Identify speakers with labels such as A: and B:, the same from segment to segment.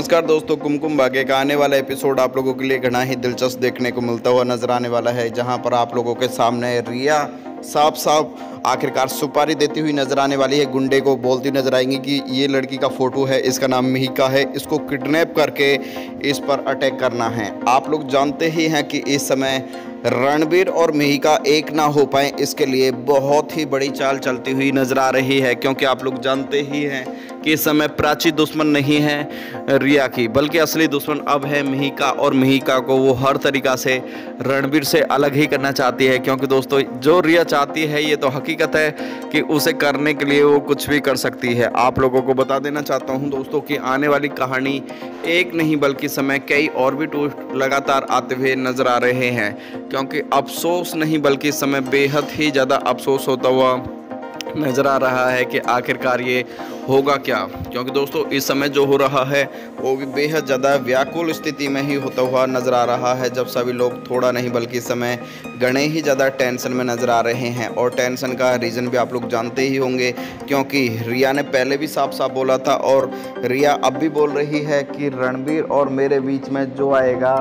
A: नमस्कार दोस्तों, कुमकुम भाग्य का आने वाला एपिसोड आप लोगों के लिए घना ही दिलचस्प देखने को मिलता हुआ नज़र आने वाला है, जहाँ पर आप लोगों के सामने रिया साफ़ साफ़ आखिरकार सुपारी देती हुई नज़र आने वाली है। गुंडे को बोलती नज़र आएँगी कि ये लड़की का फ़ोटो है, इसका नाम मिहिका है, इसको किडनैप करके इस पर अटैक करना है। आप लोग जानते ही हैं कि इस समय रणबीर और मिहिका एक ना हो पाए, इसके लिए बहुत ही बड़ी चाल चलती हुई नज़र आ रही है, क्योंकि आप लोग जानते ही हैं कि इस समय प्राची दुश्मन नहीं है रिया की, बल्कि असली दुश्मन अब है मिहिका और मिहिका को वो हर तरीका से रणबीर से अलग ही करना चाहती है, क्योंकि दोस्तों, जो रिया चाहती है, ये तो हकीकत है कि उसे करने के लिए वो कुछ भी कर सकती है। आप लोगों को बता देना चाहता हूँ दोस्तों कि आने वाली कहानी एक नहीं, बल्कि समय कई और भी टूस्ट लगातार आते हुए नज़र आ रहे हैं, क्योंकि अफसोस नहीं, बल्कि समय बेहद ही ज़्यादा अफसोस होता हुआ नज़र आ रहा है कि आखिरकार ये होगा क्या? क्योंकि दोस्तों, इस समय जो हो रहा है, वो भी बेहद ज़्यादा व्याकुल स्थिति में ही होता हुआ नज़र आ रहा है, जब सभी लोग थोड़ा नहीं बल्कि इस समय गणे ही ज़्यादा टेंशन में नज़र आ रहे हैं। और टेंशन का रीज़न भी आप लोग जानते ही होंगे, क्योंकि रिया ने पहले भी साफ़ साफ़ बोला था और रिया अब भी बोल रही है कि रणबीर और मेरे बीच में जो आएगा,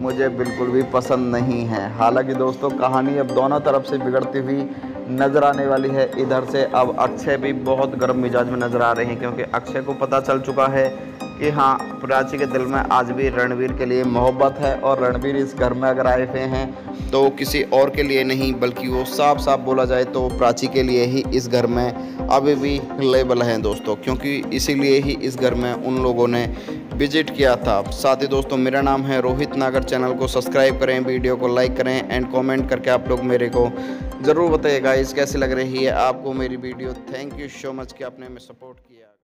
A: मुझे बिल्कुल भी पसंद नहीं है। हालाँकि दोस्तों, कहानी अब दोनों तरफ़ से बिगड़ती हुई नज़र आने वाली है। इधर से अब अक्षय भी बहुत गर्म मिजाज में नज़र आ रहे हैं, क्योंकि अक्षय को पता चल चुका है कि हाँ प्राची के दिल में आज भी रणवीर के लिए मोहब्बत है और रणवीर इस घर में अगर आए हुए हैं तो किसी और के लिए नहीं, बल्कि वो साफ़ साफ़ बोला जाए तो प्राची के लिए ही इस घर में अभी भी लेबल हैं दोस्तों, क्योंकि इसीलिए ही इस घर में उन लोगों ने विज़िट किया था। साथ ही दोस्तों, मेरा नाम है रोहित। नागर चैनल को सब्सक्राइब करें, वीडियो को लाइक करें एंड कमेंट करके आप लोग मेरे को ज़रूर बताइएगा। इस कैसे लग रही है आपको मेरी video? Thank you so much कि आपने हमें सपोर्ट किया।